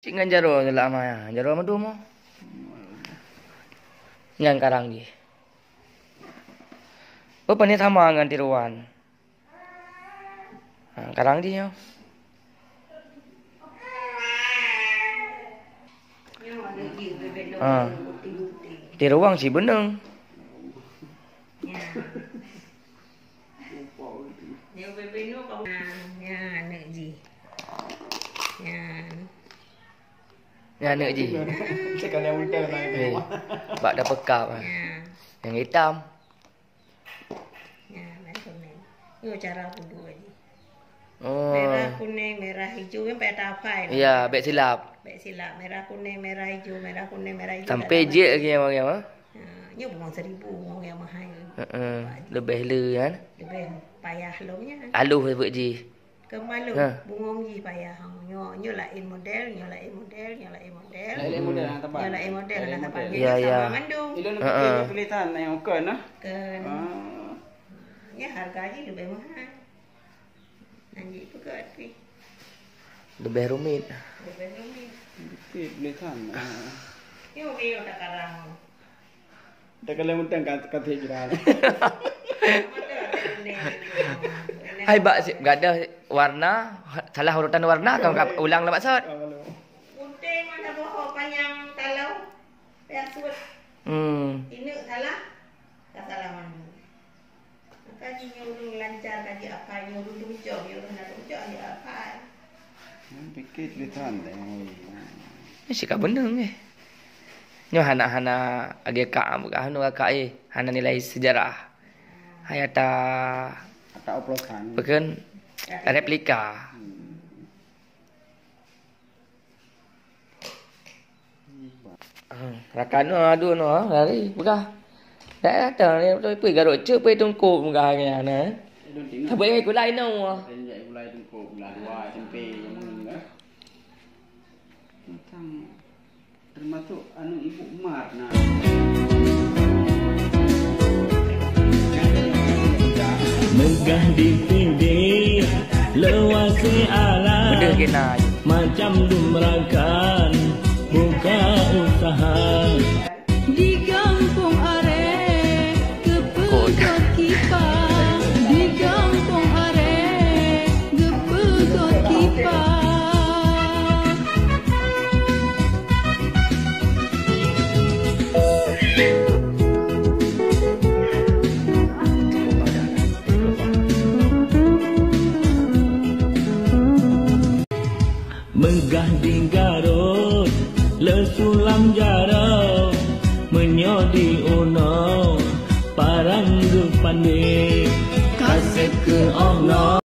Cik ngan jaro je lah amai. Jaro ama tu mo. Ngan karang je. Apa ni sama ngan tiruan? Ha, karang je yo. Ha. Tiruang si bên nước có nhà nợ gì Yang nak je. Sekali yang muda lah Eh, itu. bak dah pekap. ah. Yang hitam. mấy con này yêu cara aku dua ji Oh. merah kuning merah hijau kan pada apa ini Ya, beg silap. baik silap merah kuning merah hijau merah kuning merah hijau Sampai je lagi yang orang ah. Ha, Ni bukan seribu orang yang mahal Heeh. Lebih le kan. lebih payah lomnya Aluh sebut je. Kemalu Ha. bungong ji payah nyo nyo lain model nyo lain model nyo lain model Lain muda lah tempat. nyo lain model lah tempat Ya, ya. mandung ha. nak kelihatan yang bukan lah. kan Ah. Ya harganya lebih mahal. Nanti itu ke api. Lebih rumit. Lebih rumit. Kelihatan. Ah. Ini mau beli otak karang. Dah kalau muda kat kat hijrah. Hai bak si gak ada warna salah urutan warna kau kap ulang lah maksud. Putih mana bohong panjang talau. Yang suat. Hmm. Ini salah. Tak salah mana. Kaji nyuruh lancar kaji apa nyuruh tunjuk nyuruh nak tunjuk ya apa. sikit kelihatan dah. Ni sikap beneng eh. Nyo hana-hana agi ka buka hanu ka eh. Hana nilai sejarah. Hayata Tak oplosan. bukan replika. Hmm, rakan no adu no lari buka. Dah datang ni tu pergi garuk cek pergi tungku buka ni ana. Tak boleh ikut lain no. Renjak gulai tungkuk, gulai dua, tempe yang mana lah. Tentang termasuk anu ibu Umar nah. Megah di pinggir Lewasi alam. Macam dumrakan Buka usaha Di kampung are Kot. kepekot kipas Di kampung are kepekot kipas Megah di Garut Lesulam jarau Menyodi uno Parang gepande Kasih ke Allah